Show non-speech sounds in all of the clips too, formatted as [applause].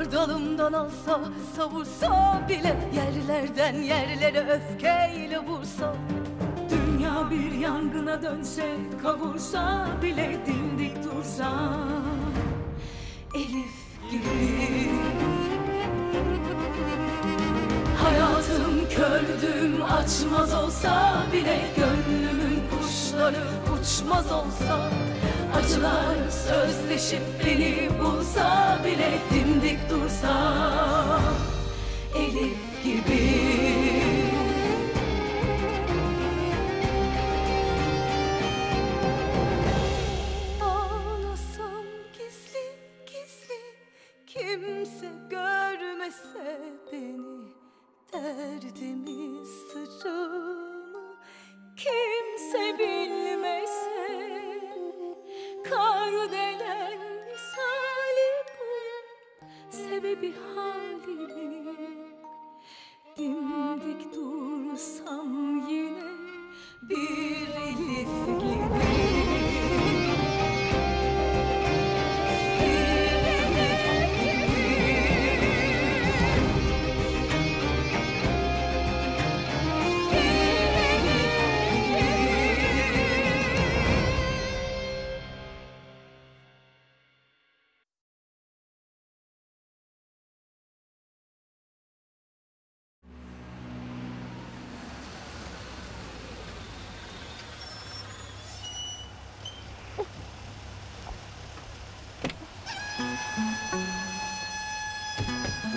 Dal dalımdan alsa savursa bile Yerlerden yerlere öfkeyle vursa. Dünya bir yangına dönse kavursa bile dimdik dursa. Elif gibi. Hayatım kördüm açmaz olsa bile Gönlümün kuşları uçmaz olsa Acılar sözleşip beni bulsa bile Dimdik dursa Elif gibi. Ağlasam gizli gizli Kimse görmese beni Derdimi sırrımı Kimse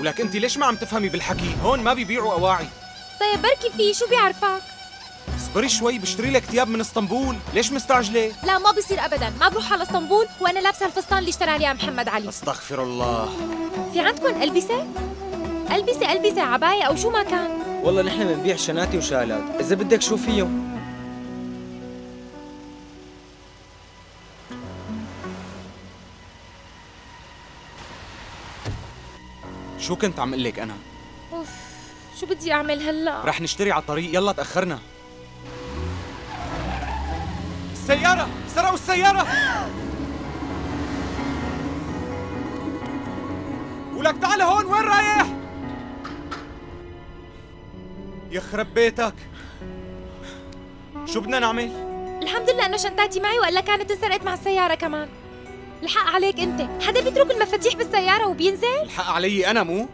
ولك انت ليش ما عم تفهمي بالحكي؟ هون ما بيبيعوا أواعي. طيب بركي في شو بيعرفك؟ اصبري شوي بشتري لك ثياب من اسطنبول. ليش مستعجلة؟ لا ما بصير ابدا. ما بروح على اسطنبول وأنا لابسة الفستان اللي اشترى لي محمد علي. أستغفر الله. في عندكم ألبسة؟ ألبسة ألبسة عباية أو شو ما كان؟ والله نحن بنبيع شناتي وشالات. إذا بدك شو فيهم؟ شو كنت عم أقول لك أنا؟ أوف شو بدي أعمل هلأ؟ رح نشتري على الطريق يلا تأخرنا. السيارة! سرقوا السيارة! ولك تعال هون وين رايح؟ يخرب بيتك. شو بدنا نعمل؟ الحمد لله إنه شنطتي معي وإلا كانت انسرقت مع السيارة كمان. الحق عليك انت. حدا بيترك المفاتيح بالسيارة وبينزل؟ الحق علي أنا مو؟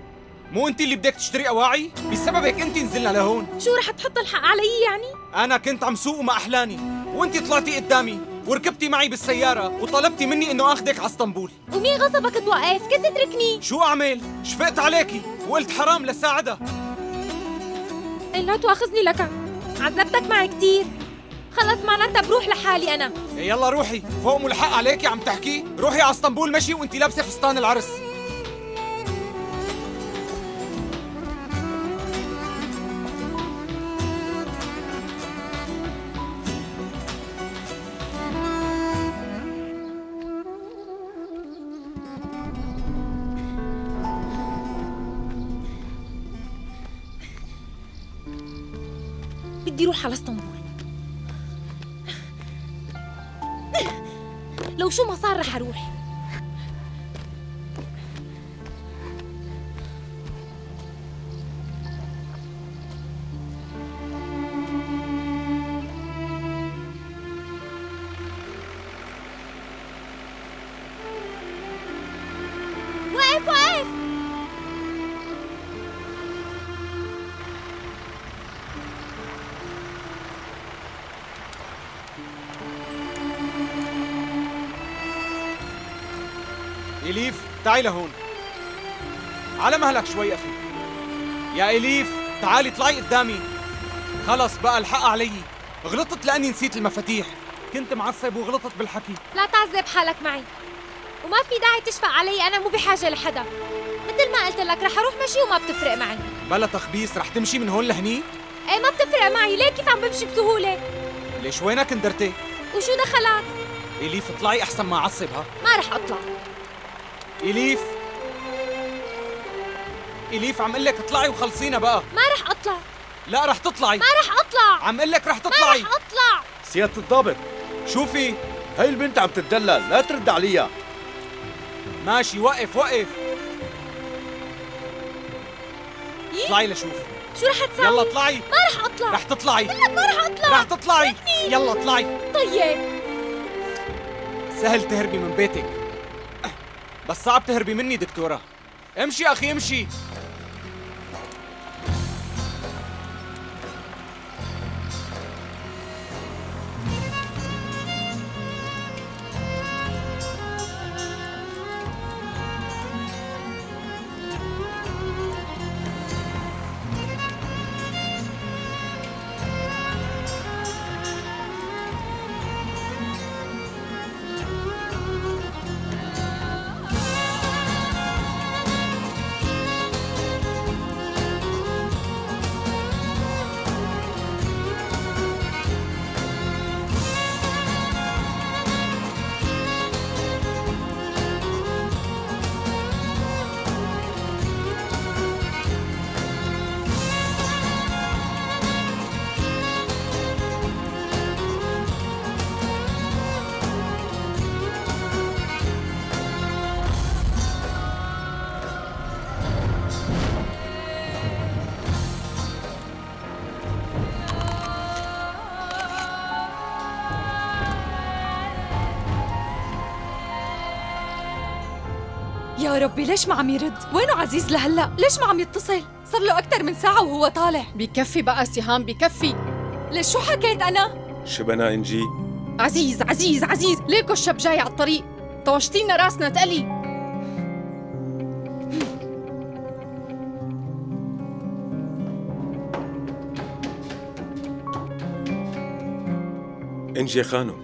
مو انت اللي بدك تشتري أواعي؟ بسببك انت نزلنا لهون. شو رح تحط الحق علي يعني؟ أنا كنت عم سوق وما احلاني وانت طلعتي قدامي وركبتي معي بالسيارة وطلبتي مني إنه اخذك على إسطنبول. ومين غصبك توقف؟ كنت تتركني. شو أعمل؟ شفقت عليكي وقلت حرام لساعدها. إيه لا تواخذني لك. عذبتك معي كتير. خلص معناتها بروح لحالي أنا. إيه يلا روحي. فوق ملحق عليكي عم تحكي. روحي على اسطنبول مشي وانت لابسة فستان العرس. بدي روح على اسطنبول. لو شو ما صار رح أروح؟ تعي لهون على مهلك شوي أخي. يا إليف تعالي اطلعي قدامي. خلص بقى الحق علي. غلطت لأني نسيت المفاتيح. كنت معصب وغلطت بالحكي. لا تعذب حالك معي. وما في داعي تشفق علي أنا مو بحاجة لحدا. مثل ما قلت لك رح أروح مشي وما بتفرق معي. بلا تخبيص رح تمشي من هون لهني؟ إيه ما بتفرق معي. ليه كيف عم بمشي بسهولة؟ ليش وينك أندرتي؟ وشو دخلك؟ إليف اطلعي أحسن ما اعصبها ما رح أطلع. إليف. إليف عم أقول لك اطلعي وخلصينا بقى. ما رح أطلع. لا رح تطلعي. ما رح أطلع. عم أقول لك رح ما تطلعي. رح أطلع. سيادة الضابط شوفي هاي البنت عم تتدلل لا ترد عليها. ماشي وقف وقف. اطلعي لشوف. شو رح تساوي؟ يلا اطلعي. ما رح أطلع. رح تطلعي. لك ما رح أطلع. رح تطلعي. يلا اطلعي. طيب. سهل تهربي من بيتك. بس صعب تهربي مني دكتورة. امشي أخي امشي. يا ربي ليش ما عم يرد؟ وينه عزيز لهلا؟ ليش ما عم يتصل؟ صار له أكثر من ساعة وهو طالع بكفي بقى سهام بكفي ليش شو حكيت أنا؟ شبنا إنجي عزيز عزيز عزيز ليكو الشب جاي على الطريق طوشتينا راسنا تقلي إنجي خانم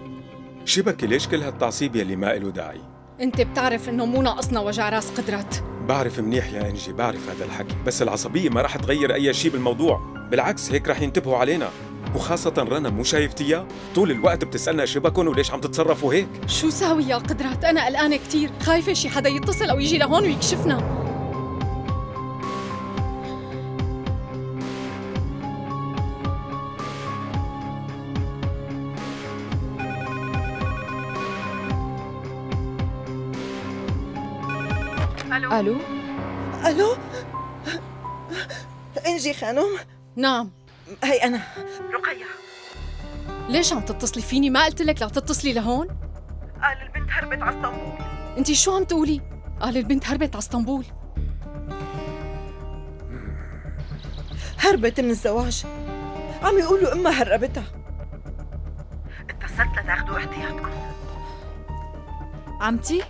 شبكي ليش كل هالتعصيب يلي ما له داعي انت بتعرف انه مو ناقصنا وجع راس قدرات. بعرف منيح يا انجي بعرف هذا الحكي بس العصبية ما رح تغير أي شيء بالموضوع. بالعكس هيك رح ينتبهوا علينا. وخاصة رنا مو شايفتيها؟ طول الوقت بتسألنا شبكن وليش عم تتصرفوا هيك؟ شو ساوي يا قدرات؟ أنا قلقانه كثير خايفة شي حدا يتصل أو يجي لهون ويكشفنا. ألو؟ ألو؟ إنجي خانم؟ نعم. هي أنا. ليش عم تتصلي فيني؟ ما قلت لك لا تتصلي لهون. قال البنت هربت على اسطنبول. انت شو عم تقولي؟ قال البنت هربت على اسطنبول. هربت من الزواج. عم يقولوا أمها هربتها. اتصلت لتاخذوا احتياطكم. عمتي؟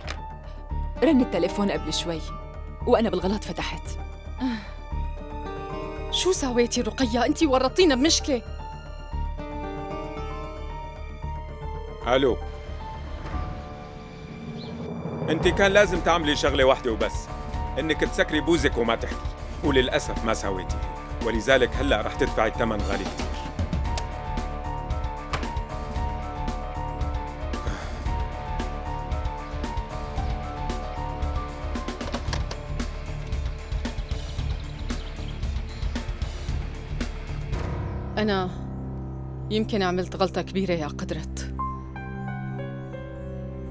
رن التليفون قبل شوي. وأنا بالغلط فتحت. شو سويتي رقية؟ انت ورطينا بمشكلة. ألو. أنت كان لازم تعملي شغلة واحدة وبس. إنك تسكري بوزك وما تحكي. وللأسف ما سويتي. ولذلك هلأ رح تدفعي الثمن غالي كتير. أنا يمكن عملت غلطة كبيرة يا قدرت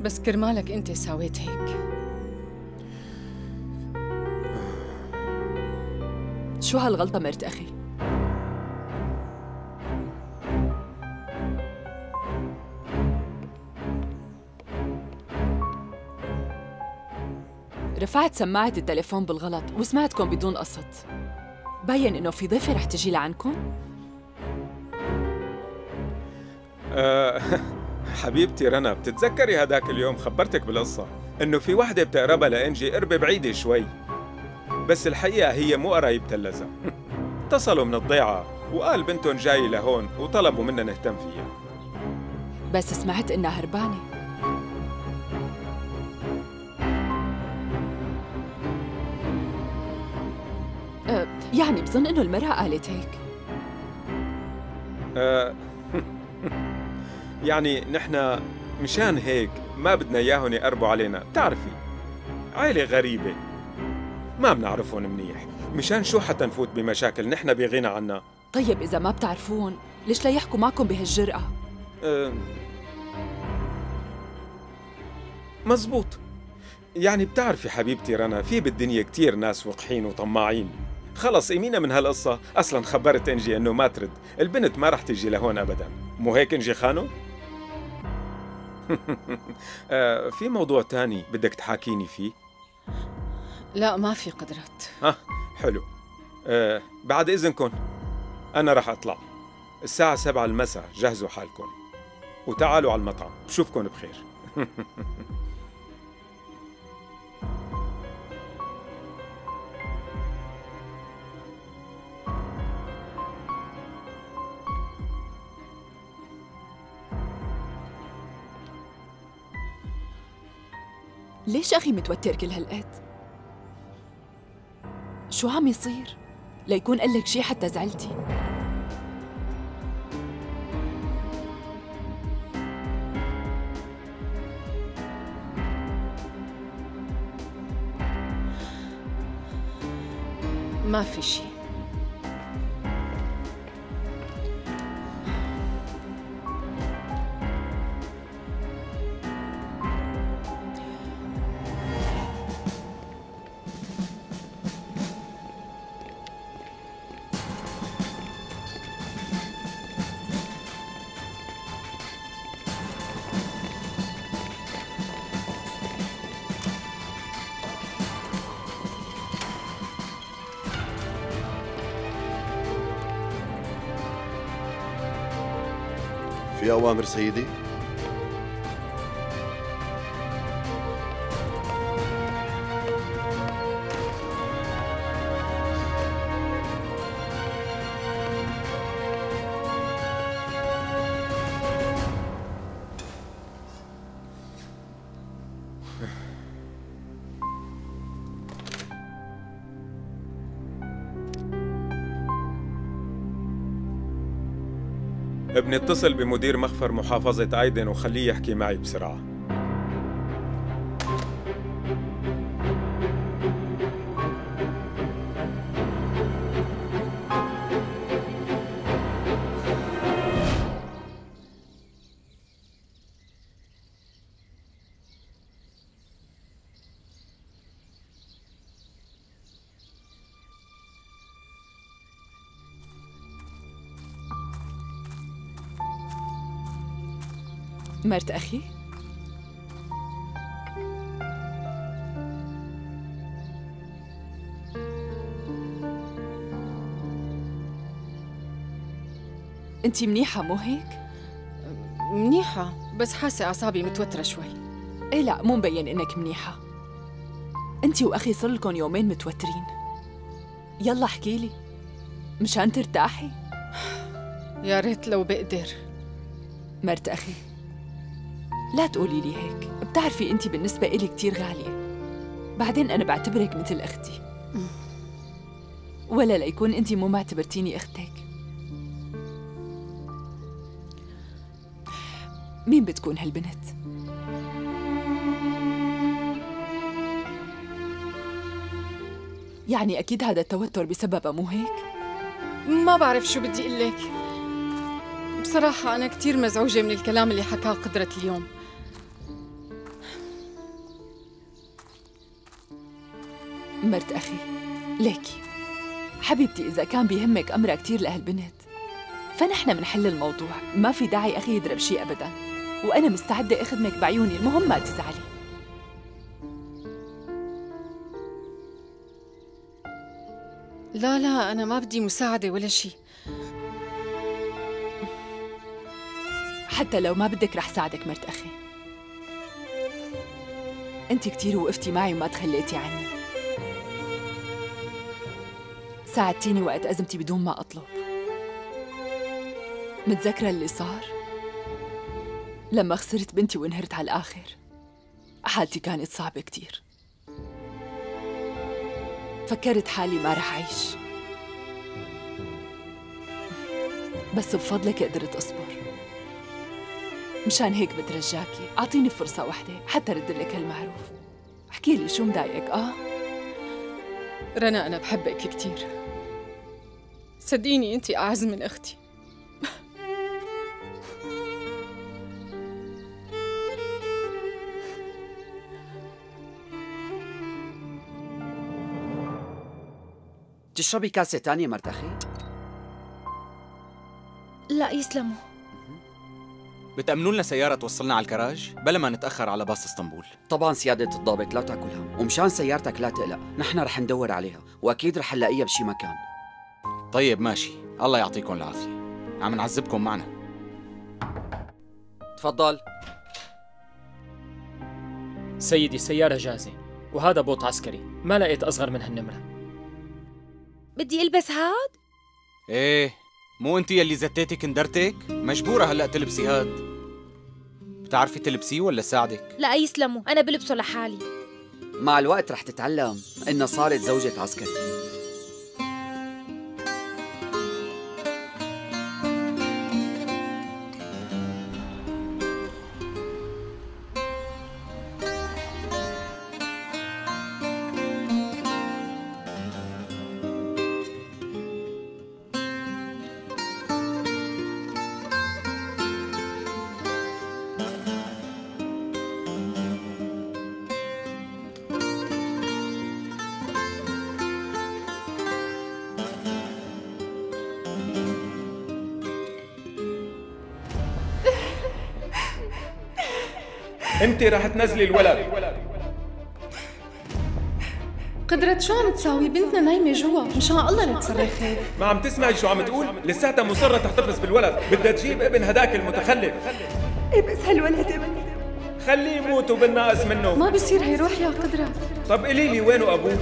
بس كرمالك أنت سويت هيك شو هالغلطة مرت أخي؟ رفعت سماعة التليفون بالغلط وسمعتكم بدون قصد بين إنه في ضيفة رح تجي لعندكم؟ [laughs] حبيبتي رنا بتتذكري هداك اليوم خبرتك بالقصة؟ إنه في وحدة بتقربها لانجي قربة بعيدة شوي. بس الحقيقة هي مو قرايبتها اللزم [laughs] اتصلوا من الضيعة وقال بنتهم جاي لهون وطلبوا منا نهتم فيها. بس سمعت إنها هربانة. أه يعني بظن إنه المرأة قالت هيك. أه [laughs] يعني نحن مشان هيك ما بدنا إياهم يقربوا علينا. بتعرفي عيلة غريبة. ما بنعرفهم منيح. مشان شو حتى نفوت بمشاكل نحن بغنى عنا؟ طيب إذا ما بتعرفون ليش لا يحكوا معكم بهالجرأة؟ أه مزبوط. يعني بتعرفي حبيبتي رنا في بالدنيا كتير ناس وقحين وطماعين. خلص إيمينا من هالقصة. أصلا خبرت إنجي إنه ما ترد. البنت ما رح تجي لهون أبدا. مو هيك إنجي خانو؟ [laughs] آه، في موضوع تاني بدك تحاكيني فيه؟ لا ما في قدرت ها حلو. أه بعد إذنكم أنا رح أطلع. الساعة سبعة المساء جهزوا حالكم وتعالوا على المطعم. بشوفكم بخير. [laughs] ليش أخي متوتر كل هالقد؟ شو عم يصير؟ ليكون قال لك شي حتى زعلتي ما في شي أوامر سيدي؟ ابني اتصل بمدير مخفر محافظة ايدن وخليه يحكي معي بسرعة. مرت أخي؟ انت منيحة مو هيك؟ منيحة بس حاسة أعصابي متوترة شوي. إيه لا مو مبين إنك منيحة. انت وأخي صار لكم يومين متوترين. يلا احكي لي. مشان ترتاحي؟ يا ريت لو بقدر. مرت أخي. لا تقولي لي هيك. بتعرفي أنت بالنسبة إلي كتير غالية. بعدين أنا بعتبرك مثل أختي. ولا ليكون أنت مو معتبرتيني أختك. مين بتكون هالبنت؟ يعني أكيد هذا التوتر بسببها مو هيك؟ ما بعرف شو بدي أقول لك. بصراحة أنا كتير مزعوجة من الكلام اللي حكاه قدرة اليوم. مرت أخي. ليكي. حبيبتي إذا كان بيهمك أمرها كتير لهالبنت فنحن منحل الموضوع. ما في داعي أخي يضرب شيء أبدا. وأنا مستعدة أخدمك بعيوني. المهم ما تزعلي. لا لا أنا ما بدي مساعدة ولا شيء. حتى لو ما بدك رح ساعدك مرت أخي. أنت كتير وقفتي معي وما تخليتي عني. ساعدتيني وقت أزمتي بدون ما أطلب. متذكرة اللي صار؟ لما خسرت بنتي وانهرت على الآخر حالتي كانت صعبة كتير. فكرت حالي ما رح أعيش. بس بفضلك قدرت أصبر. مشان هيك بترجاكي أعطيني فرصة واحدة حتى رد لك هالمعروف. احكي لي شو مضايقك آه؟ رنا أنا بحبك كتير. صدقيني أنت أعز من أختي. تشربي كاسة تانية مرت أخي؟ لا يسلموا. بتأمنوا لنا سيارة توصلنا على الكراج؟ بلا ما نتأخر على باص اسطنبول. طبعا سيادة الضابط لا تاكل هم ومشان سيارتك لا تقلق نحن رح ندور عليها وأكيد رح نلاقيها بشي مكان. طيب ماشي. الله يعطيكم العافية. عم نعذبكم معنا. تفضل. سيدي السيارة جاهزة وهذا بوط عسكري. ما لقيت أصغر من هالنمرة. بدي ألبس هاد؟ إيه. مو انت يلي زتيتي كندرتك مجبورة هلأ تلبسي هاد. بتعرفي تلبسيه ولا ساعدك؟ لا يسلموا. أنا بلبسه لحالي. مع الوقت رح تتعلم إنها صارت زوجة عسكري انت رح تنزلي الولد. قدرت شو عم تساوي بنتنا نايمة جوا؟ مشان الله لا تصرخ. هيك ما عم تسمعي شو عم تقول؟ لساتها مصرة تحتفظ بالولد. بدها تجيب ابن هداك المتخلف. إيه بس هالولد ابني خليه يموت وبالناقص منه. ما بصير هيروح يا قدرت طب قولي لي وينه أبوه؟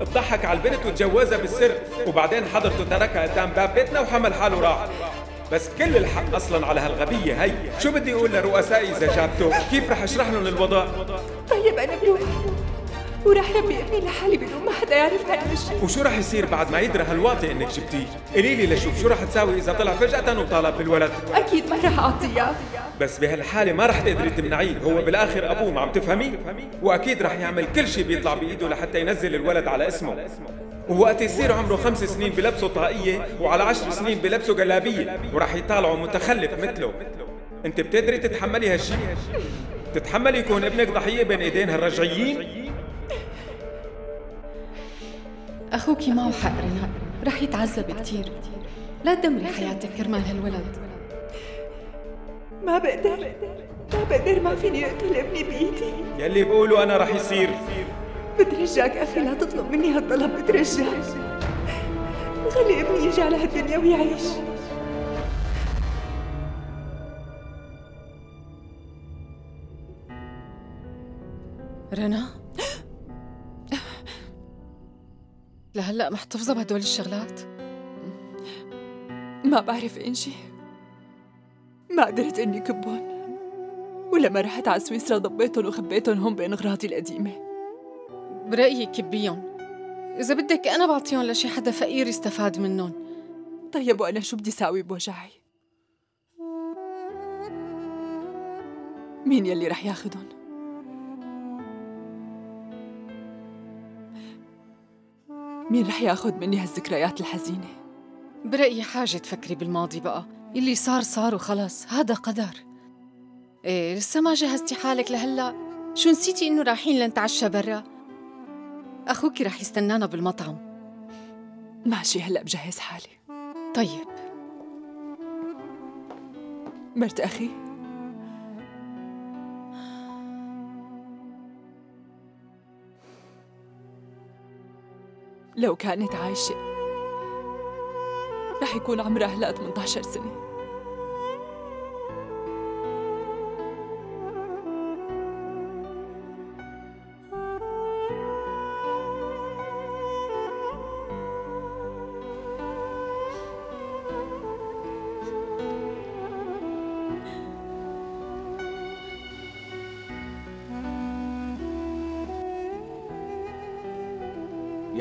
اضحك على البنت وتجوزها بالسر وبعدين حضرته تركها قدام باب بيتنا وحمل حاله راح بس كل الحق أصلا على هالغبية هي. شو بدي أقول لرؤسائي إذا جابته كيف رح أشرح لهم الوضع؟ طيب أنا بروح. وراح ربي ابني لحالي بدون ما حدا يعرف عن الشيء وشو رح يصير بعد ما يدرى هالواطي إنك جبتيه؟ قولي لي لشوف شو رح تساوي إذا طلع فجأة وطالب بالولد. أكيد ما راح أعطيه بس بهالحالة ما رح تقدري تمنعيه. هو بالآخر أبوه ما عم تفهمي؟ وأكيد رح يعمل كل شيء بيطلع بإيده لحتى ينزل الولد على اسمه. ووقت يصير عمره خمس سنين بلبسه طاقية وعلى عشر سنين بلبسه جلابية ورح يطالعه متخلف مثله. انت بتقدري تتحملي هالشيء تتحملي يكون ابنك ضحية بين ايدين هالرجعيين؟ أخوك معه حق رنا. رح يتعذب كتير. لا تدمري حياتك كرمال هالولد. ما بقدر. ما بقدر ما فيني أقتل ابني بإيدي. يلي بقوله أنا رح يصير. بترجاك أخي لا تطلب مني هالطلب بترجاك خلي ابني يجي على هالدنيا ويعيش. رنا؟ لهلا محتفظة بهدول الشغلات؟ ما بعرف انجي ما قدرت إني كبهم. ولما رحت على سويسرا ضبيتهم وخبيتهم هون بين اغراضي القديمة. برأيي كبيهم إذا بدك أنا بعطيهم لشي حدا فقير يستفاد منهم. طيب وأنا شو بدي ساوي بوجعي مين يلي رح ياخدهم؟ مين رح ياخد مني هالذكريات الحزينة؟ برأيي حاجة تفكري بالماضي بقى. اللي صار صار وخلص. هذا قدر. إيه لسه ما جهزتي حالك لهلأ؟ شو نسيتي إنه رايحين لنتعشى برا؟ أخوك رح يستنانا بالمطعم. ماشي هلا بجهز حالي. طيب. مرت أخي؟ لو كانت عايشة رح يكون عمرها هلا 18 سنة.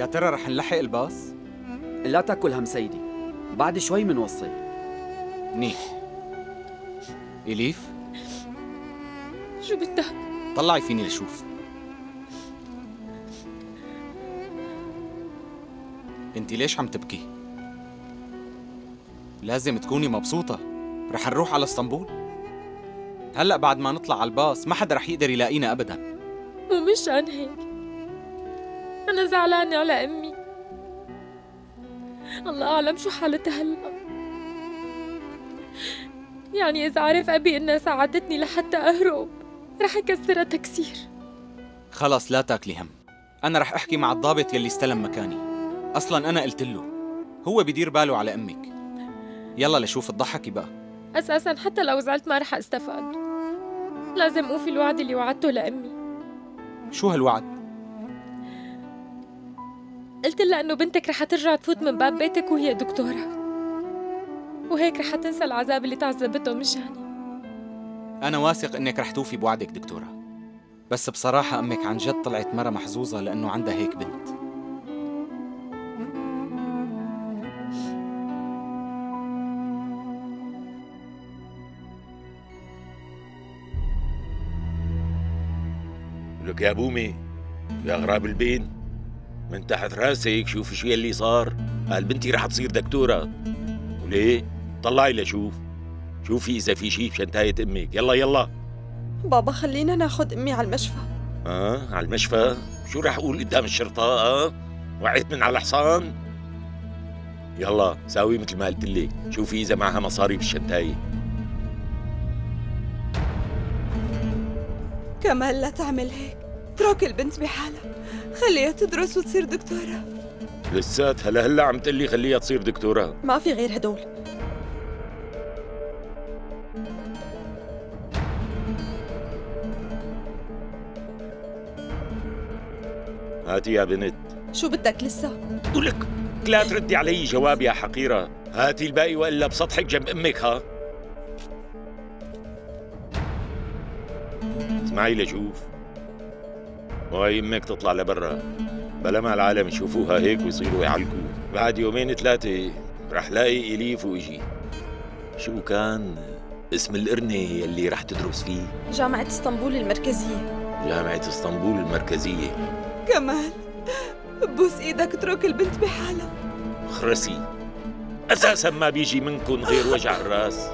يا ترى رح نلحق الباص؟ لا تأكل هم سيدي. بعد شوي منوصل. منيح إليف؟ شو بدك؟ طلعي فيني لشوف. انت ليش عم تبكي؟ لازم تكوني مبسوطة. رح نروح على اسطنبول؟ هلأ بعد ما نطلع على الباص ما حدا رح يقدر يلاقينا أبدا. مو مشان هيك. أنا زعلانة على أمي. الله أعلم شو حالتها هلأ يعني إذا عرف أبي إنها ساعدتني لحتى أهرب رح يكسرها تكسير. خلص لا تاكلي هم. أنا رح أحكي مع الضابط يلي استلم مكاني. أصلا أنا قلت له هو بدير باله على أمك. يلا لشوف تضحكي بقى. أساسا حتى لو زعلت ما رح أستفاد. لازم أوفي الوعد اللي وعدته لأمي. شو هالوعد؟ قلت لها إنه بنتك رح ترجع تفوت من باب بيتك وهي دكتورة. وهيك رح تنسى العذاب اللي تعذبته مشاني أنا واثق إنك رح توفي بوعدك دكتورة. بس بصراحة أمك عن جد طلعت مرة محظوظة لأنه عندها هيك بنت. لك يا بومي يا غراب البين. من تحت راسك شوفي شو اللي صار. قال بنتي رح تصير دكتورة. وليه؟ طلعي لشوف. شوفي إذا في شي بشنتاية أمك. يلا يلا. بابا خلينا ناخد أمي على المشفى. آه على المشفى؟ شو رح أقول قدام الشرطة؟ آه وعيت من على الحصان؟ يلا ساوي مثل ما قلت لك شوفي إذا معها مصاري بالشنتاية كمال لا تعمل هيك. اترك البنت بحالها. خليها تدرس وتصير دكتورة. لساتها لهلا عم تقلي خليها تصير دكتورة. ما في غير هدول. هاتي يا بنت. شو بدك لسه؟ ولك لا تردي علي جواب يا حقيرة. هاتي الباقي وإلا بسطحك جنب أمك ها؟ اسمعي لشوف وهي أمك تطلع لبرا. بلا ما العالم يشوفوها هيك ويصيروا يعلقوا. بعد يومين ثلاثة رح لاقي إليف وإجي. شو كان اسم القرنة يلي رح تدرس فيه؟ جامعة اسطنبول المركزية. جامعة اسطنبول المركزية. كمال بوس إيدك اترك البنت بحالها. خرسي. أساسا ما بيجي منكم غير وجع الراس.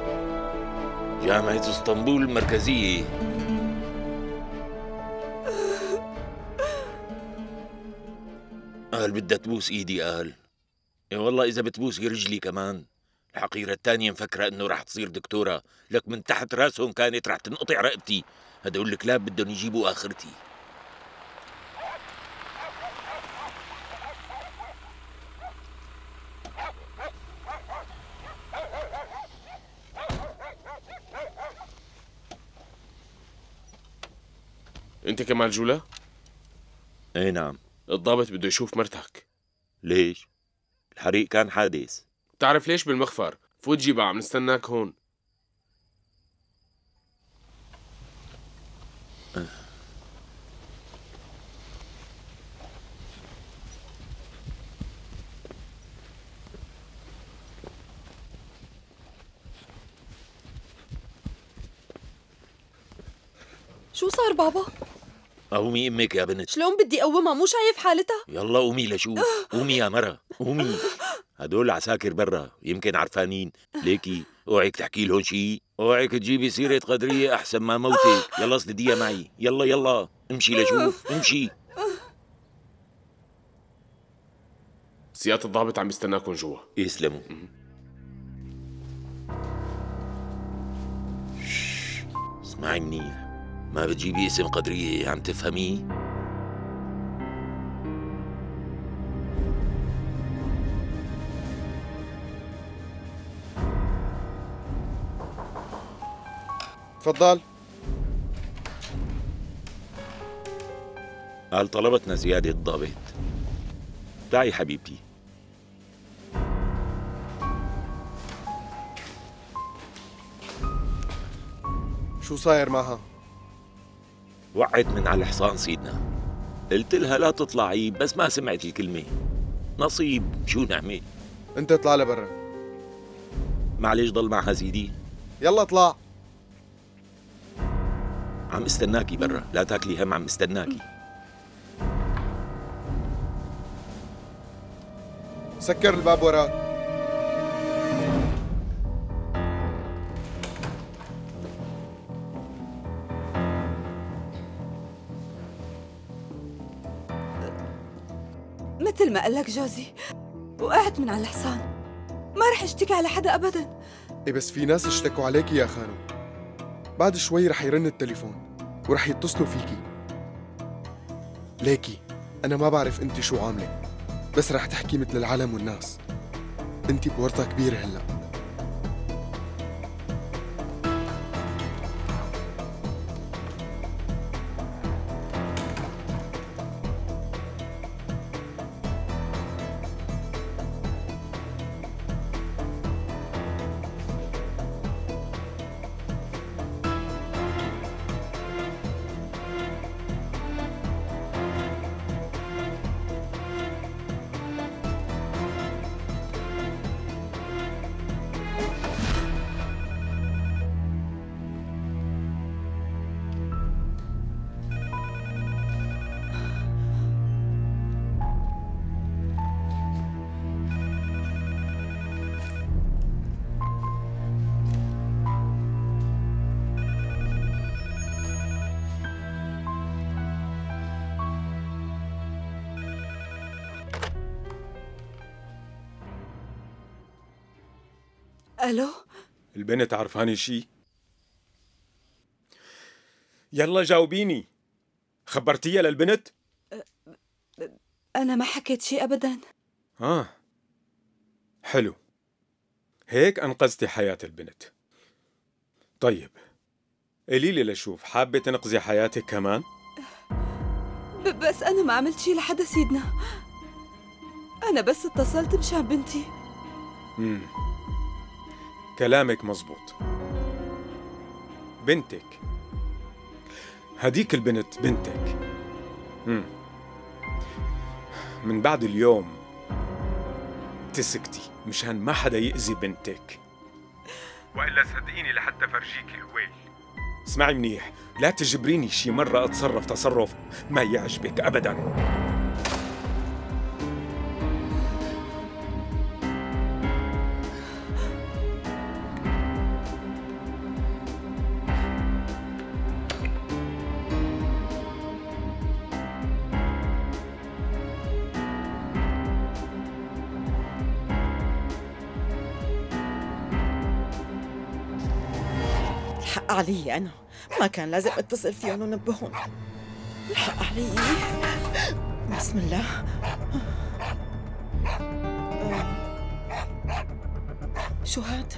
جامعة اسطنبول المركزية. قال بدها تبوس إيدي قال يا والله إذا بتبوسي رجلي كمان. الحقيرة الثانية مفكرة إنه رح تصير دكتورة. لك من تحت رأسهم كانت رح تنقطع رقبتي. هدول الكلاب بدهم يجيبوا آخرتي. أنت كمال جولة؟ اي نعم. الضابط بده يشوف مرتك ليش؟ الحريق كان حادث بتعرف ليش بالمخفر فوت جيبها عم نستناك هون شو صار بابا؟ قومي أمك يا بنت. شلون بدي اقومها مو شايف حالتها؟ يلا قومي لشوف. [gasps] قومي يا مرة. قومي. هدول عساكر برا. يمكن عرفانين. ليكي اوعك تحكي لهم شي. اوعك تجيبي سيرة قدرية أحسن ما موتك. يلا اسنديها معي. يلا يلا. امشي لشوف. امشي. سيادة الضابط عم يستناكم جوا. يسلموا. اسمعي منيح. ما بتجيبي اسم قدرية عم تفهمي؟ تفضل قال طلبتنا زيادة الضابط تعي حبيبتي شو صاير معها؟ وقعت من على الحصان سيدنا. قلت لها لا تطلعي بس ما سمعت الكلمة. نصيب شو نعمل؟ انت اطلع لبرا. معلش ضل معها سيدي. يلا اطلع. عم استناكي برا لا تاكلي هم عم استناكي. سكر الباب وراك. قال لك جوزي وقعت من على الحصان. ما رح اشتكي على حدا ابدا. إيه بس في ناس اشتكوا عليكي يا خانم. بعد شوي رح يرن التليفون ورح يتصلوا فيكي. ليكي أنا ما بعرف أنت شو عاملة بس رح تحكي مثل العالم والناس. أنت بورطة كبيرة هلأ. البنت عرفاني شي؟ يلا جاوبيني. خبرتيها للبنت؟ أنا ما حكيت شيء ابدا. آه. حلو. هيك أنقذتي حياة البنت. طيب قولي لي لشوف حابة تنقذي حياتك كمان؟ بس أنا ما عملت شيء لحدا سيدنا. أنا بس اتصلت مشان بنتي. مم. كلامك مزبوط بنتك. هديك البنت بنتك. مم. من بعد اليوم تسكتي. مشان ما حدا يأذي بنتك. وإلا صدقيني لحتى فرجيك الويل اسمعي منيح. لا تجبريني شي مرة أتصرف تصرف ما يعجبك أبداً. علي أنا ما كان لازم أتصل فيهم ونبههم الحق علي بسم الله. شو هاد؟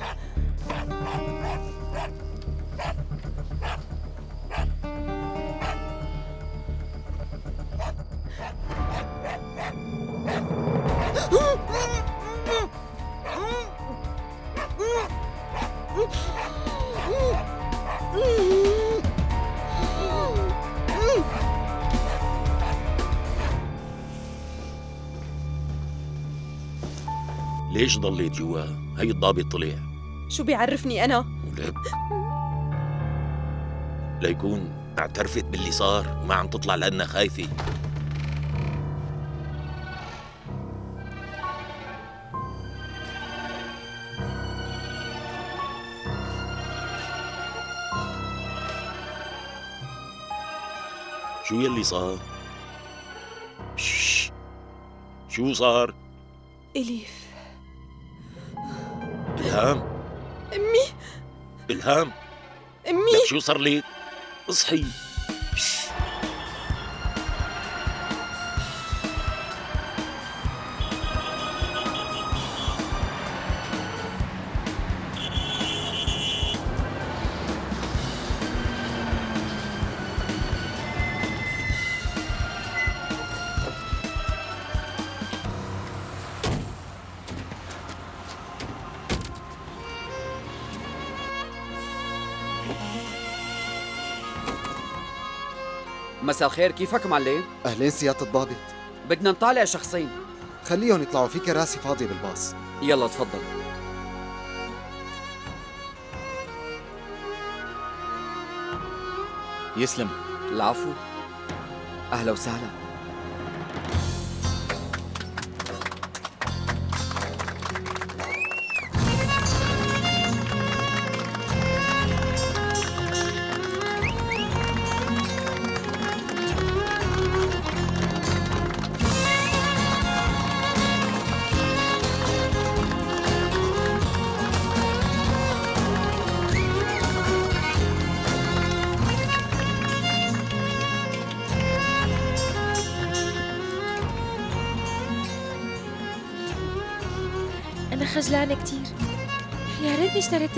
ليش ضليت جوا؟ هي الضابط طلع شو بيعرفني أنا؟ ولب ليكون اعترفت باللي صار وما عم تطلع لأنها خايفة شو يلي صار؟ شو صار؟ إليف إلهام أمي لك شو صار لك؟ اصحي مساء الخير كيفك معلم؟ أهلين سيادة الضابط. بدنا نطالع شخصين. خليهم يطلعوا في كراسي فاضية بالباص. يلا تفضل. يسلم. العفو. أهلا وسهلا.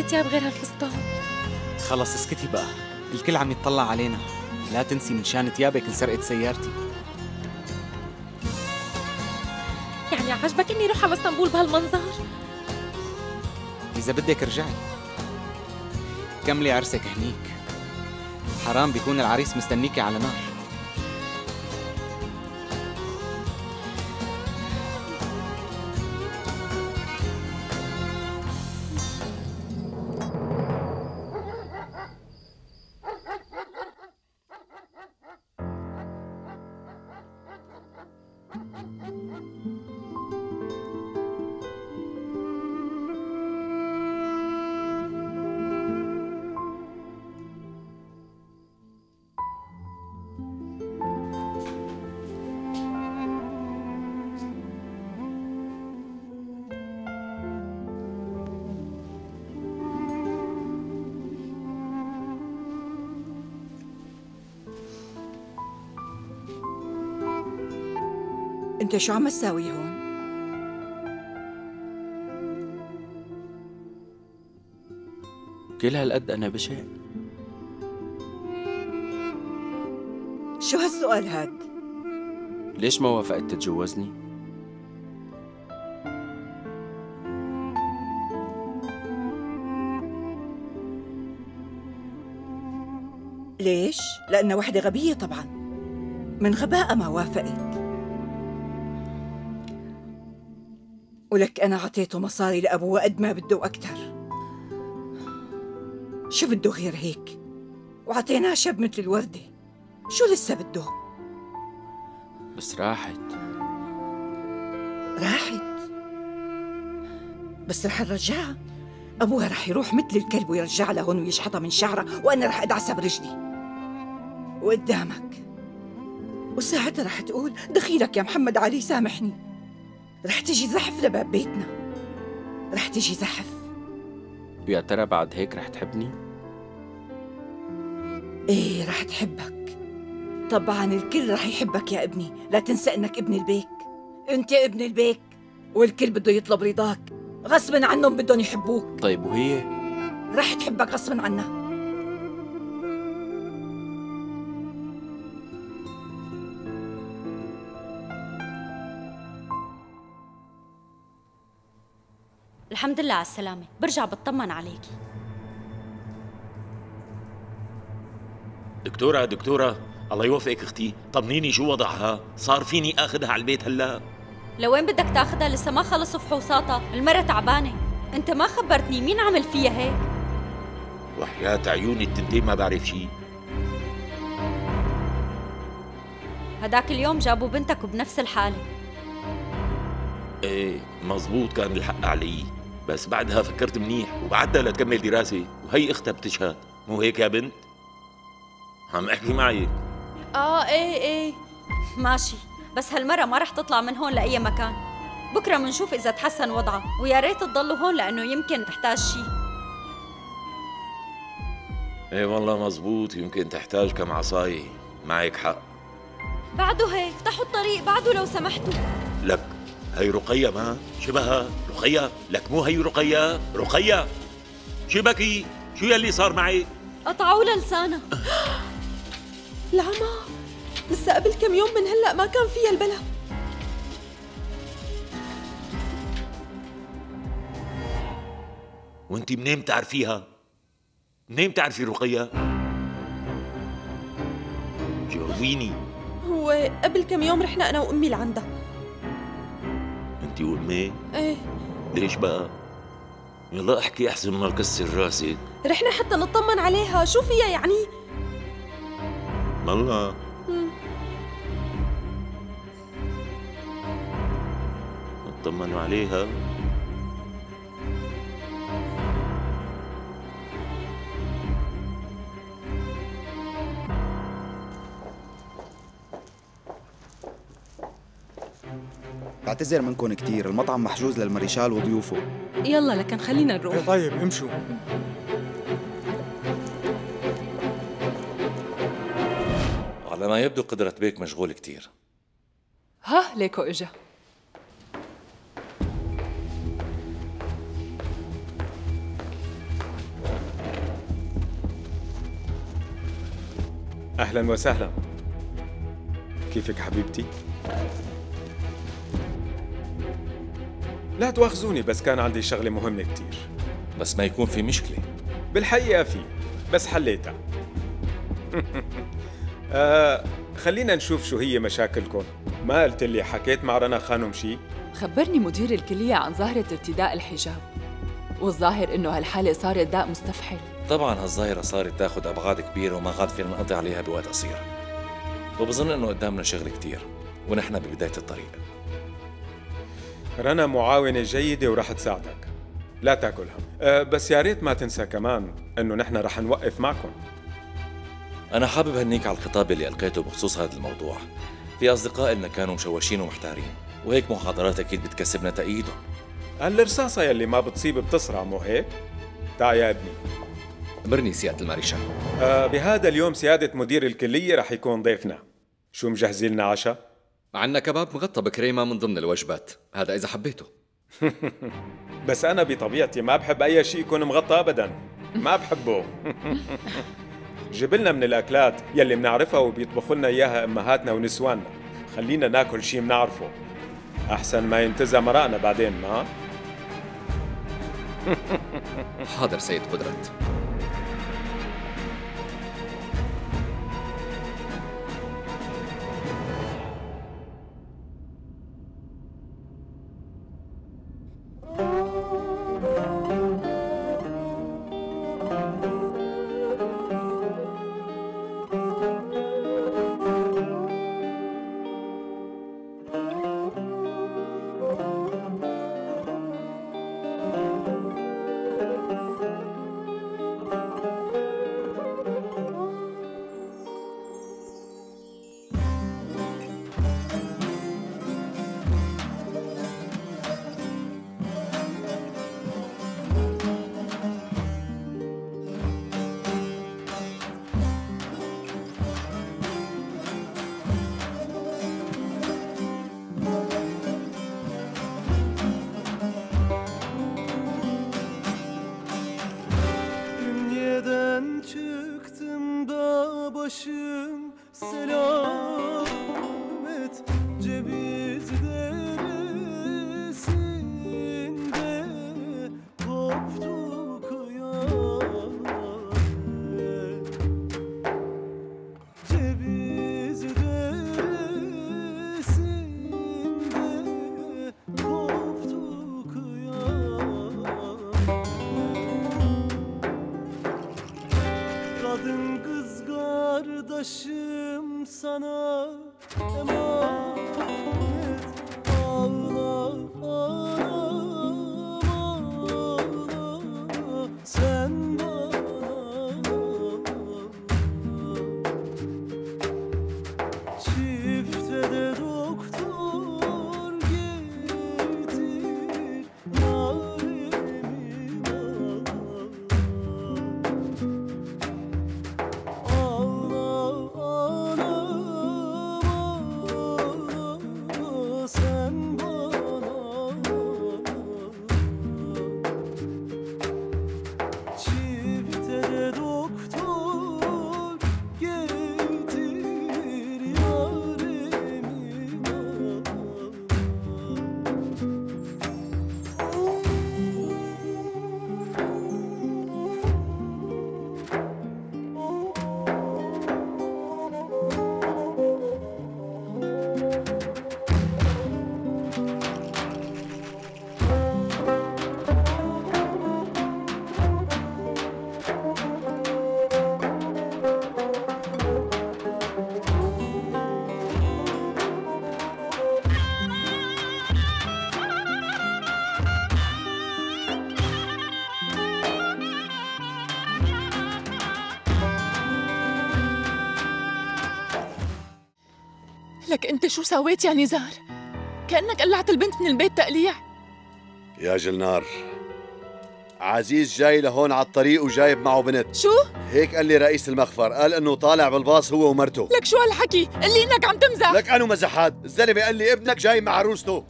تياب غير هالفستان خلص اسكتي بقى. الكل عم يتطلع علينا. لا تنسي من شان تيابك انسرقت سيارتي. يعني عجبك إني روح على إسطنبول بهالمنظر؟ إذا بدك ارجعي. كملي عرسك هنيك. حرام بيكون العريس مستنيكي على نار. أنت شو عم تساوي هون؟ كل هالقد أنا بشع شو هالسؤال هاد؟ ليش ما وافقت تتجوزني؟ ليش؟ لأنها وحدة غبية طبعا من غباء ما وافقت ولك أنا عطيته مصاري لأبوه قد ما بده وأكتر شو بده غير هيك؟ وعطيناه شب مثل الوردة. شو لسه بده؟ بس راحت. راحت؟ بس رح نرجعها. أبوها رح يروح مثل الكلب ويرجع لهون ويشحطها من شعرها وأنا رح أدعسها برجلي وقدامك. وساعتها رح تقول دخيلك يا محمد علي سامحني. رح تجي زحف لباب بيتنا. رح تجي زحف. ويا ترى بعد هيك رح تحبني؟ إيه رح تحبك. طبعا الكل رح يحبك يا ابني. لا تنسى إنك ابن البيك. أنت ابن البيك. والكل بده يطلب رضاك. غصبا عنهم بدهم يحبوك. طيب وهي؟ رح تحبك غصبا عنها. الحمد لله على السلامة. برجع بطمن عليكي دكتورة دكتورة الله يوفقك أختي. طمنيني شو وضعها؟ صار فيني آخذها على البيت هلأ. لوين بدك تاخدها لسه ما خلصوا فحوصاتها. المرة تعبانة. أنت ما خبرتني مين عمل فيها هيك. وحياة عيوني التنتين ما بعرف شي. هداك اليوم جابوا بنتك بنفس الحالة. إيه مزبوط كان الحق علي. بس بعدها فكرت منيح وبعدها لتكمل دراسة وهي أختها بتشهد. مو هيك يا بنت؟ عم أحكي معك آه إيه إيه. ماشي. بس هالمرة ما رح تطلع من هون لأي مكان. بكرة منشوف إذا تحسن وضعها ويا ريت تضلوا هون لأنه يمكن تحتاج شي. إيه والله مزبوط. يمكن تحتاج كم عصاية. معك حق. بعده هيك. افتحوا الطريق بعده لو سمحتوا. لك. هي رقية ما؟ شبهها؟ رقية؟ لك مو هي رقية! رقية شبكي شو يلي صار معي؟ قطعوا لها لسانها. العمى لسه قبل كم يوم من هلأ ما كان فيها البلا. وانت منين بتعرفيها؟ منين بتعرفي رقية؟ جاوبيني هو قبل كم يوم رحنا أنا وأمي لعندها. انت وامي إيه. ليش بقى؟ يلا احكي أحسن ما اكسر راسي. رحنا حتى نطمن عليها. شو فيها يعني؟ والله. اطمنوا عليها. بعتذر منكم كثير المطعم محجوز للمريشال وضيوفه. يلا لكن خلينا نروح. طيب امشوا. على ما يبدو قدرة بيك مشغول كثير ها ليكو إجا. أهلا وسهلا. كيفك حبيبتي؟ لا تواخذوني بس كان عندي شغلة مهمة كتير. بس ما يكون في مشكلة. بالحقيقة في بس حليتها. [laughs] آه خلينا نشوف شو هي مشاكلكم. ما قلت لي حكيت مع رنا خانم شي خبرني مدير الكلية عن ظاهرة ارتداء الحجاب والظاهر إنه هالحالة صارت داء مستفحل. طبعا هالظاهرة صارت تاخد أبعاد كبيرة وما غاد فينا نقضي عليها بوقت قصير. وبظن إنه قدامنا شغل كتير ونحن ببداية الطريق. رنا معاونة جيدة ورح تساعدك. لا تاكل هم أه بس يا ريت ما تنسى كمان إنه نحن رح نوقف معكم. أنا حابب هنيك على الخطاب اللي ألقيته بخصوص هذا الموضوع. في أصدقاء لنا كانوا مشوشين ومحتارين وهيك محاضرات أكيد بتكسبنا تأييدهم الرصاصة يلي ما بتصيب بتصرع مو هيك؟ تعا يا ابني. أمرني سيادة المارشال آه بهذا اليوم سيادة مدير الكلية رح يكون ضيفنا. شو مجهزين لنا عشاء؟ عنا كباب مغطى بكريمة من ضمن الوجبات. هذا إذا حبيته. [laughs] بس أنا بطبيعتي ما بحب أي شيء يكون مغطى أبدا. ما بحبه. [laughs] جيب لنا من الأكلات يلي بنعرفها وبيطبخوا لنا إياها أمهاتنا ونسواننا. خلينا ناكل شيء بنعرفه. أحسن ما ينتزع مرقنا بعدين ما؟ [laughs] حاضر سيد قدرت. انت شو سويت يا نزار؟ كأنك قلعت البنت من البيت تقليع. يا جلنار عزيز جاي لهون على الطريق وجايب معه بنت. شو؟ هيك قال لي رئيس المخفر قال إنه طالع بالباص هو ومرته. لك شو هالحكي؟ قال لي إنك عم تمزح. لك انو مزحات. الزلمة قال لي ابنك جاي مع عروسته.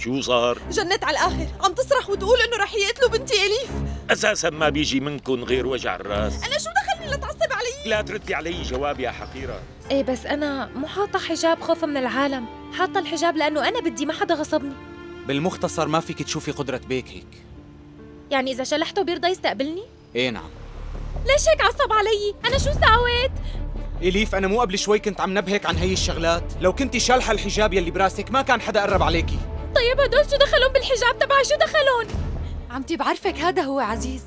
شو صار؟ جنت على الآخر. عم تصرخ وتقول إنه رح يقتلوا بنتي إليف. أساسا ما بيجي منكم غير وجع الرأس. أنا شو دخلني لتعصب علي؟ لا تردي علي جواب يا حقيرة. إيه بس أنا مو حاطة حجاب خوفا من العالم. حاطة الحجاب لأنه أنا بدي ما حدا غصبني. بالمختصر ما فيك تشوفي قدرة بيك هيك. يعني إذا شلحته بيرضى يستقبلني؟ إيه نعم. ليش هيك عصب علي؟ أنا شو سويت إليف أنا مو قبل شوي كنت عم نبهك عن هي الشغلات. لو كنتي شالحة الحجاب يلي براسك ما كان حدا قرب عليكي. طيب هدول شو دخلون بالحجاب تبعي شو دخلون؟ عمتي بعرفك هذا هو عزيز.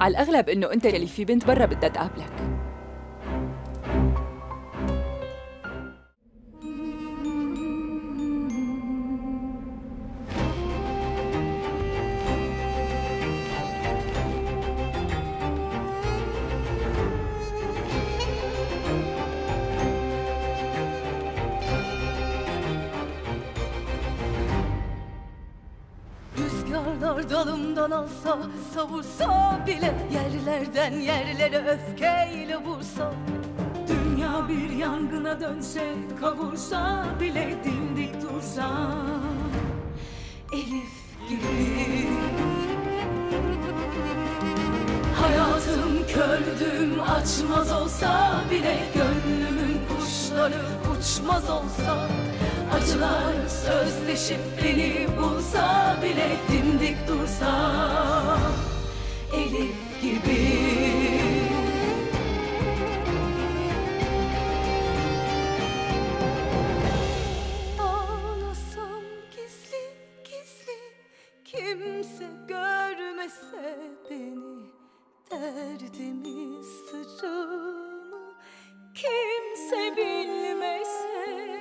على الأغلب إنه أنت يلي في بنت برا بدها تقابلك. Dalımdan alsa savursa bile Yerlerden yerlere öfkeyle vursa. Dünya bir yangına dönse kavursa bile dimdik dursa. Elif gibi. Hayatım kördüm açmaz olsa bile Gönlümün kuşları uçmaz olsa Acılar sözleşip beni bulsa bile Dimdik dursa Elif gibi. Ağlasam gizli gizli Kimse görmese beni Derdimi sırrımı Kimse bilmese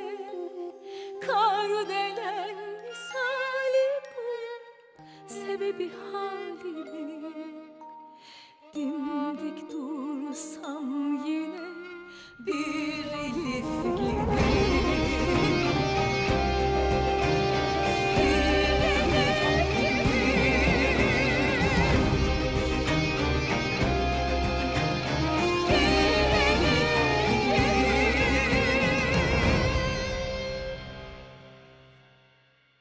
Kardelen misali bu. Sebebi halimin Dimdik dursam yine bir elif gibi.